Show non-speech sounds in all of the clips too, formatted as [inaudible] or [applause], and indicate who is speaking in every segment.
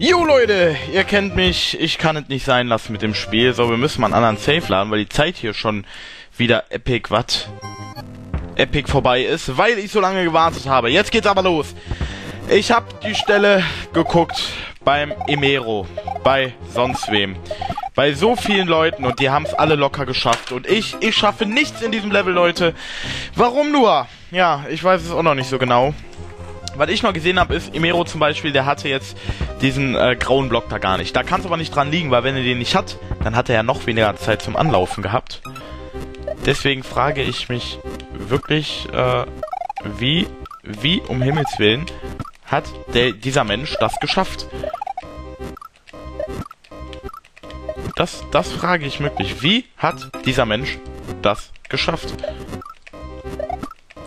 Speaker 1: Jo Leute, ihr kennt mich, ich kann es nicht sein lassen mit dem Spiel. So, wir müssen mal einen anderen Safe laden, weil die Zeit hier schon wieder epic, was? Epic vorbei ist, weil ich so lange gewartet habe. Jetzt geht's aber los. Ich habe die Stelle geguckt beim Emero, bei sonst wem, bei so vielen Leuten und die haben es alle locker geschafft und ich, ich schaffe nichts in diesem Level, Leute. Warum nur? Ja, ich weiß es auch noch nicht so genau. Was ich mal gesehen habe, ist, Emero zum Beispiel, der hatte jetzt diesen äh, grauen Block da gar nicht. Da kann es aber nicht dran liegen, weil wenn er den nicht hat, dann hat er ja noch weniger Zeit zum Anlaufen gehabt. Deswegen frage ich mich wirklich, äh, wie, wie um Himmels Willen hat der, dieser Mensch das geschafft? Das, das frage ich wirklich. Wie hat dieser Mensch das geschafft?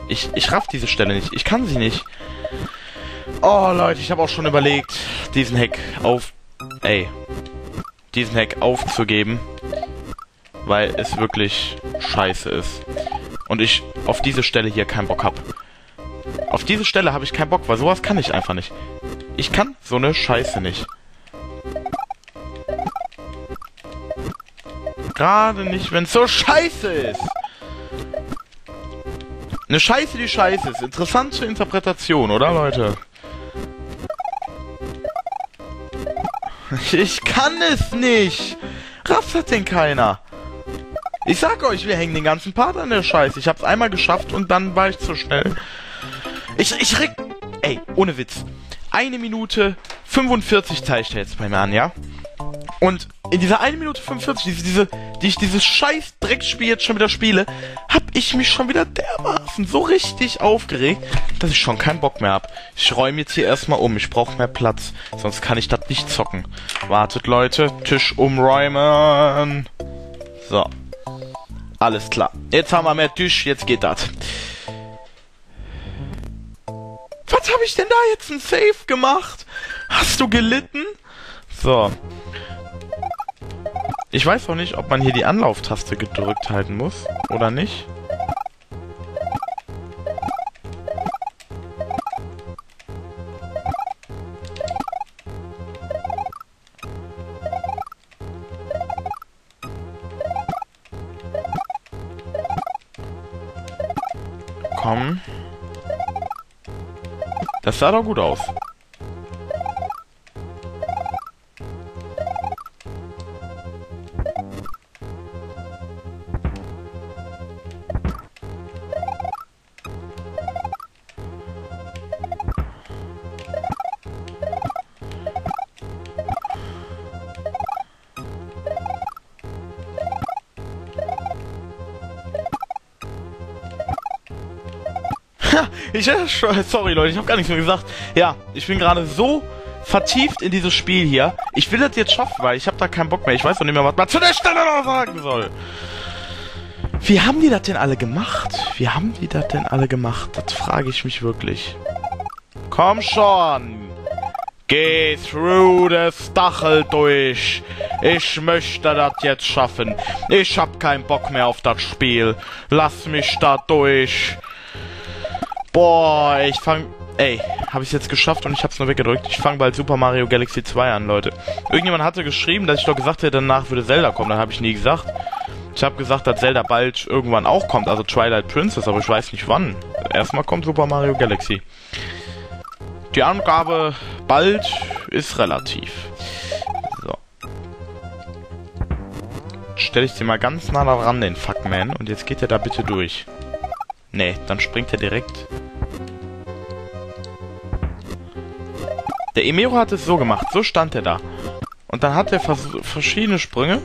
Speaker 1: Ich, ich raff diese Stelle nicht. Ich kann sie nicht. Oh, Leute, ich habe auch schon überlegt, diesen Hack auf... Ey. Diesen Hack aufzugeben. Weil es wirklich scheiße ist. Und ich auf diese Stelle hier keinen Bock hab. Auf diese Stelle habe ich keinen Bock, weil sowas kann ich einfach nicht. Ich kann so eine Scheiße nicht. Gerade nicht, wenn es so scheiße ist. Eine Scheiße, die scheiße ist. Interessante Interpretation, oder Leute? Ich kann es nicht. Rafft hat denn keiner? Ich sag euch, wir hängen den ganzen Part an der Scheiße. Ich hab's einmal geschafft und dann war ich zu schnell. Ich, ich reg... Ey, ohne Witz. Eine Minute 45 zeigt er jetzt bei mir an, ja? Und in dieser 1 Minute 45, diese, diese, die ich dieses scheiß Dreckspiel jetzt schon wieder spiele, hab ich mich schon wieder dermaßen so richtig aufgeregt, dass ich schon keinen Bock mehr hab. Ich räume jetzt hier erstmal um, ich brauche mehr Platz, sonst kann ich das nicht zocken. Wartet Leute, Tisch umräumen. So. Alles klar. Jetzt haben wir mehr Tisch, jetzt geht das. Was habe ich denn da jetzt ein Safe gemacht? Hast du gelitten? So. Ich weiß auch nicht, ob man hier die Anlauftaste gedrückt halten muss oder nicht. Komm. Das sah doch gut aus. Ich, sorry Leute, ich habe gar nichts mehr gesagt. Ja, ich bin gerade so vertieft in dieses Spiel hier. Ich will das jetzt schaffen, weil ich habe da keinen Bock mehr. Ich weiß noch nicht mehr, was man zu der Stelle noch sagen soll. Wie haben die das denn alle gemacht? Wie haben die das denn alle gemacht? Das frage ich mich wirklich. Komm schon. Geh through das Stachel durch. Ich möchte das jetzt schaffen. Ich hab keinen Bock mehr auf das Spiel. Lass mich da durch. Boah, ich fang... Ey, habe ich jetzt geschafft und ich hab's nur weggedrückt. Ich fange bald Super Mario Galaxy 2 an, Leute. Irgendjemand hatte geschrieben, dass ich doch gesagt hätte, danach würde Zelda kommen. Das habe ich nie gesagt. Ich habe gesagt, dass Zelda bald irgendwann auch kommt, also Twilight Princess, aber ich weiß nicht wann. Erstmal kommt Super Mario Galaxy. Die Angabe bald ist relativ. So. Stelle ich sie mal ganz nah daran, den Fuckman. Und jetzt geht er da bitte durch. Nee, dann springt er direkt. Der Emero hat es so gemacht, so stand er da. Und dann hat er vers verschiedene Sprünge.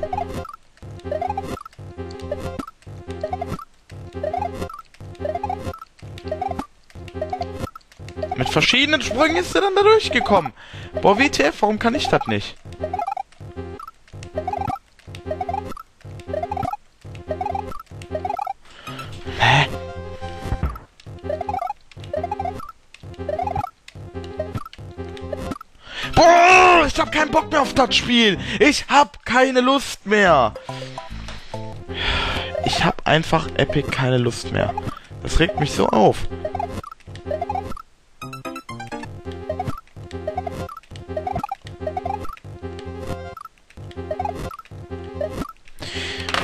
Speaker 1: Mit verschiedenen Sprüngen ist er dann da durchgekommen. Boah, WTF, warum kann ich das nicht? Boah, ich hab keinen Bock mehr auf das Spiel. Ich hab keine Lust mehr. Ich hab einfach Epic keine Lust mehr. Das regt mich so auf.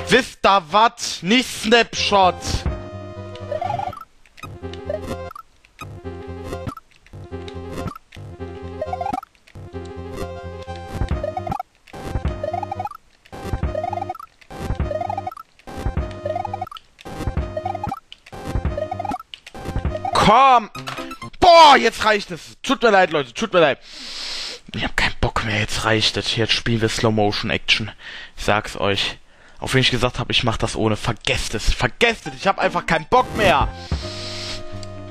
Speaker 1: Wisst ihr was? Nicht Snapshot. Komm! Boah, jetzt reicht es. Tut mir leid, Leute, tut mir leid. Ich hab keinen Bock mehr, jetzt reicht es. Jetzt spielen wir Slow Motion Action. Ich sag's euch. Auch wenn ich gesagt habe, ich mach das ohne. Vergesst es. Vergesst es. Ich hab einfach keinen Bock mehr.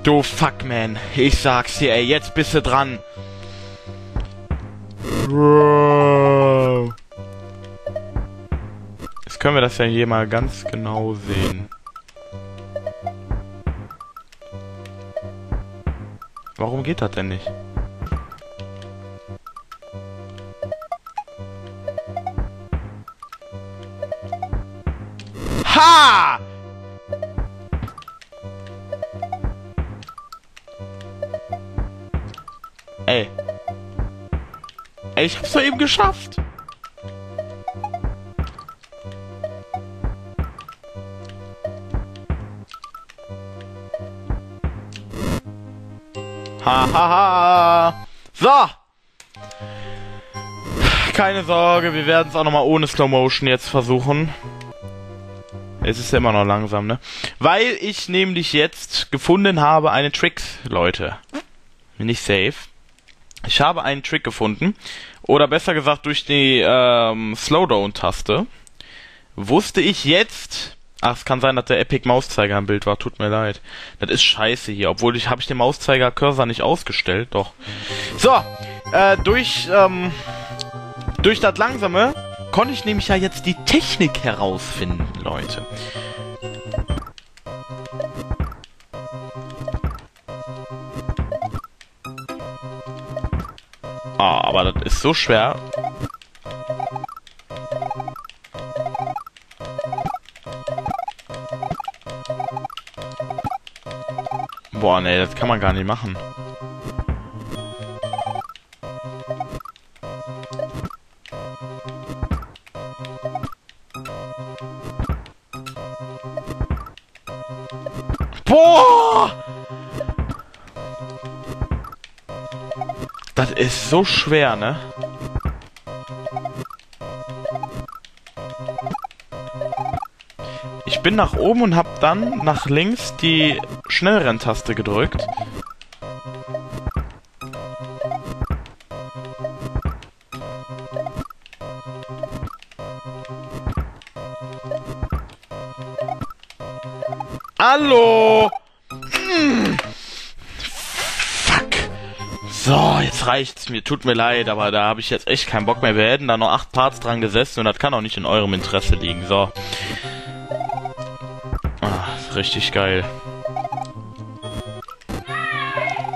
Speaker 1: Du Fuckman. Ich sag's dir, ey. Jetzt bist du dran. Jetzt können wir das ja hier mal ganz genau sehen. Warum geht das denn nicht? Ha! Ey. Ey, ich hab's doch eben geschafft. Hahaha. Ha, ha. So. Keine Sorge, wir werden es auch nochmal ohne Slow Motion jetzt versuchen. Es ist ja immer noch langsam, ne? Weil ich nämlich jetzt gefunden habe einen Trick, Leute. Bin ich safe. Ich habe einen Trick gefunden. Oder besser gesagt, durch die ähm, Slowdown-Taste wusste ich jetzt, Ach, es kann sein, dass der Epic Mauszeiger im Bild war. Tut mir leid. Das ist scheiße hier. Obwohl ich habe ich den Mauszeiger Cursor nicht ausgestellt. Doch. So, äh, durch ähm, durch das langsame konnte ich nämlich ja jetzt die Technik herausfinden, Leute. Ah, aber das ist so schwer. Boah, nee, das kann man gar nicht machen. Boah! Das ist so schwer, ne? Ich bin nach oben und hab dann nach links die Schnellrenntaste gedrückt. Hallo! Hm. Fuck. So, jetzt reicht's mir. Tut mir leid, aber da habe ich jetzt echt keinen Bock mehr. Wir hätten da noch acht Parts dran gesessen und das kann auch nicht in eurem Interesse liegen. So. Richtig geil.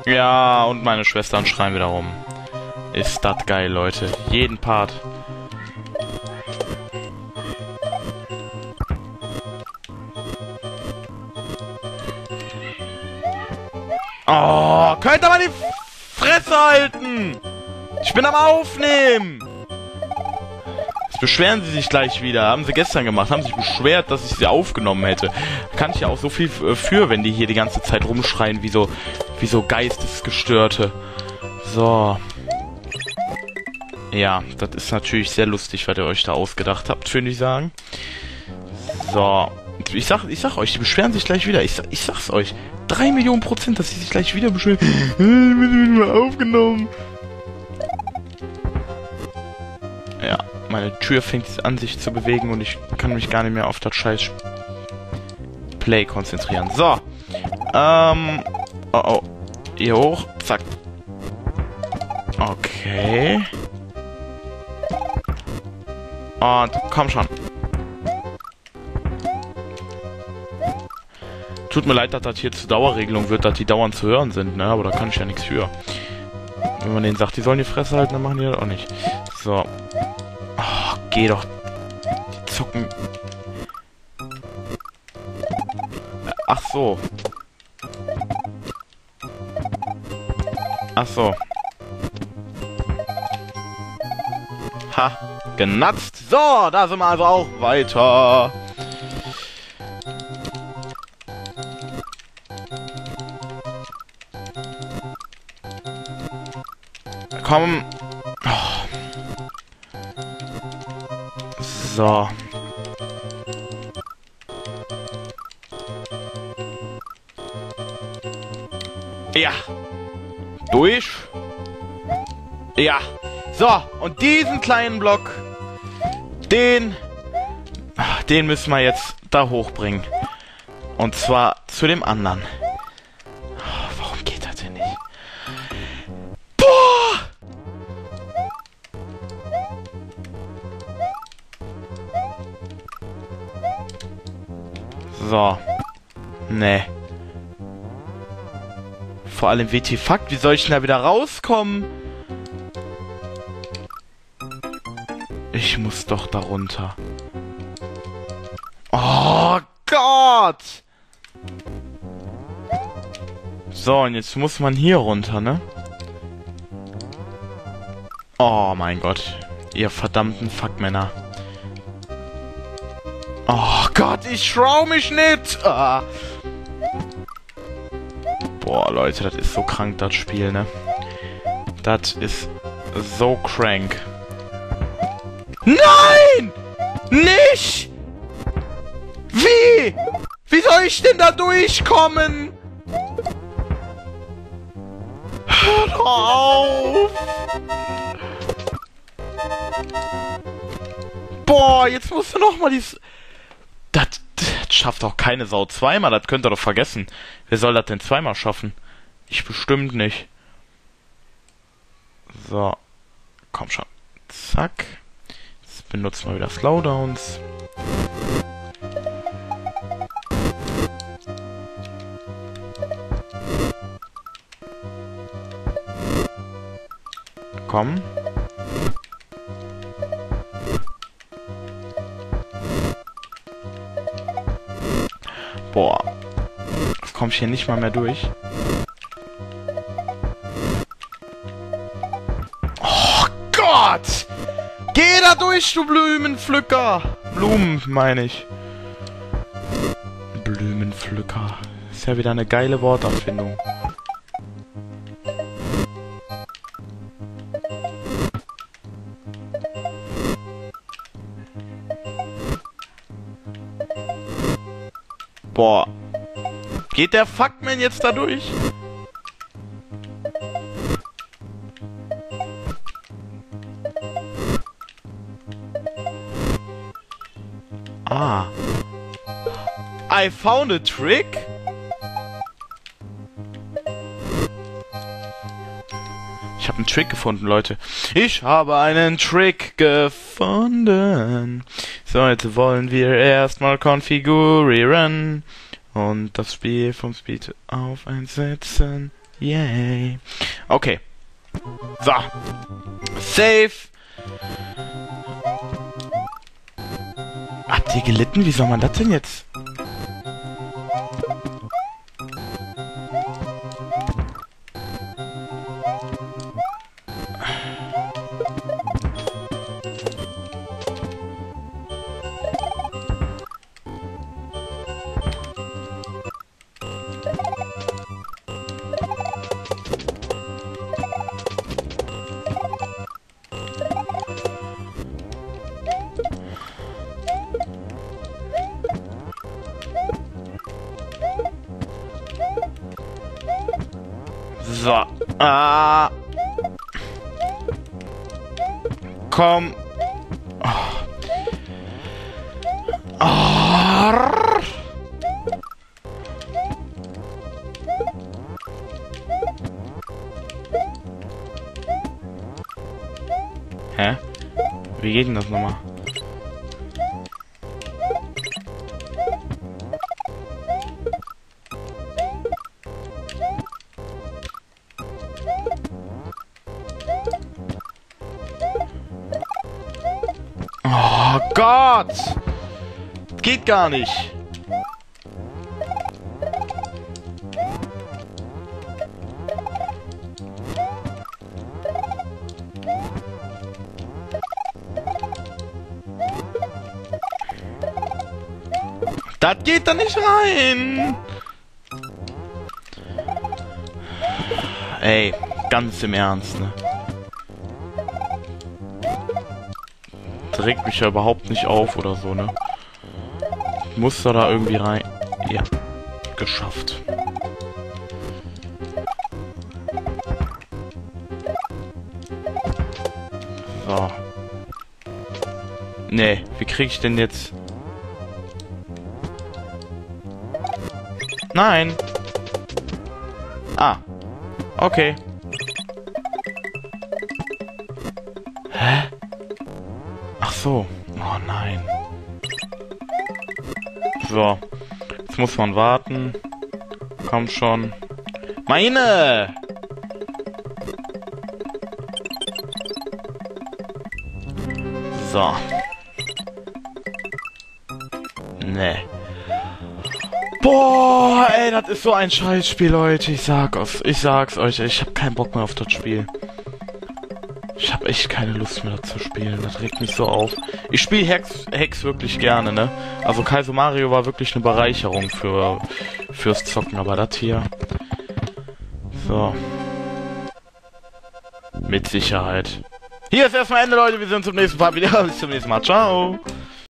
Speaker 1: Ja, und meine Schwestern schreien wieder rum. Ist das geil, Leute. Jeden Part. Oh, könnt ihr mal die Fresse halten! Ich bin am Aufnehmen! Beschweren sie sich gleich wieder. Haben sie gestern gemacht. Haben sich beschwert, dass ich sie aufgenommen hätte. Kann ich ja auch so viel für, wenn die hier die ganze Zeit rumschreien, wie so wie so Geistesgestörte. So. Ja, das ist natürlich sehr lustig, was ihr euch da ausgedacht habt, finde ich sagen. So. Ich sag, ich sag euch, die beschweren sich gleich wieder. Ich, ich sag's euch. Drei Millionen Prozent, dass sie sich gleich wieder beschweren. ich bin nur aufgenommen. Tür fängt an sich zu bewegen und ich kann mich gar nicht mehr auf das scheiß Play konzentrieren. So. Ähm. Oh, oh. Hier hoch. Zack. Okay. Und komm schon. Tut mir leid, dass das hier zur Dauerregelung wird, dass die dauernd zu hören sind, ne? Aber da kann ich ja nichts für. Wenn man denen sagt, die sollen die Fresse halten, dann machen die das auch nicht. So. Geh doch zucken. Ach so. Ach so. Ha, genatzt. So, da sind wir also auch weiter. Komm, So. Ja. Durch. Ja. So, und diesen kleinen Block, den, den müssen wir jetzt da hochbringen. Und zwar zu dem anderen. Nee. Vor allem WT-Fakt, wie soll ich denn da wieder rauskommen? Ich muss doch da runter. Oh Gott! So, und jetzt muss man hier runter, ne? Oh mein Gott. Ihr verdammten Fuckmänner. Oh Gott, ich schau mich nicht! Ah. Boah, Leute, das ist so krank, das Spiel, ne? Das ist so crank. Nein! Nicht! Wie? Wie soll ich denn da durchkommen? Hör auf! Boah, jetzt musst du noch mal dies... Das, das schafft doch keine Sau zweimal, das könnt ihr doch vergessen. Wer soll das denn zweimal schaffen? Ich bestimmt nicht. So. Komm schon. Zack. Jetzt benutzen wir wieder Slowdowns. Komm. Boah. Das komme ich hier nicht mal mehr durch. Oh Gott! Geh da durch, du Blumenpflücker! Blumen, meine ich. Blumenpflücker. Ist ja wieder eine geile Worterfindung. Boah. Geht der Fuckman jetzt da durch? Ah. I found a trick? Ich habe einen Trick gefunden, Leute. Ich habe einen Trick gefunden. So, jetzt wollen wir erstmal konfigurieren und das Spiel vom Speed auf einsetzen. Yay. Okay. So. Save. Habt ihr gelitten? Wie soll man das denn jetzt? So. Ah. Komm. Oh. Oh. Hä? Wie Gott! Geht gar nicht. Das geht da nicht rein. Ey, ganz im Ernst, ne? Regt mich ja überhaupt nicht auf oder so, ne? Muss da da irgendwie rein. Ja. Geschafft. So. Nee, wie krieg ich denn jetzt... Nein! Ah. Okay. So. Oh nein. So. Jetzt muss man warten. Komm schon. Meine! So. Nee. Boah, ey, das ist so ein Scheißspiel, Leute. Ich sag ich sag's euch, ich hab keinen Bock mehr auf das Spiel. Echt keine Lust mehr zu spielen. Das regt mich so auf. Ich spiele Hex, Hex wirklich gerne, ne? Also Kaiser Mario war wirklich eine Bereicherung für fürs Zocken, aber das hier. So. Mit Sicherheit. Hier ist erstmal Ende, Leute. Wir sehen uns zum nächsten Part wieder. [laughs] Bis zum nächsten Mal. Ciao.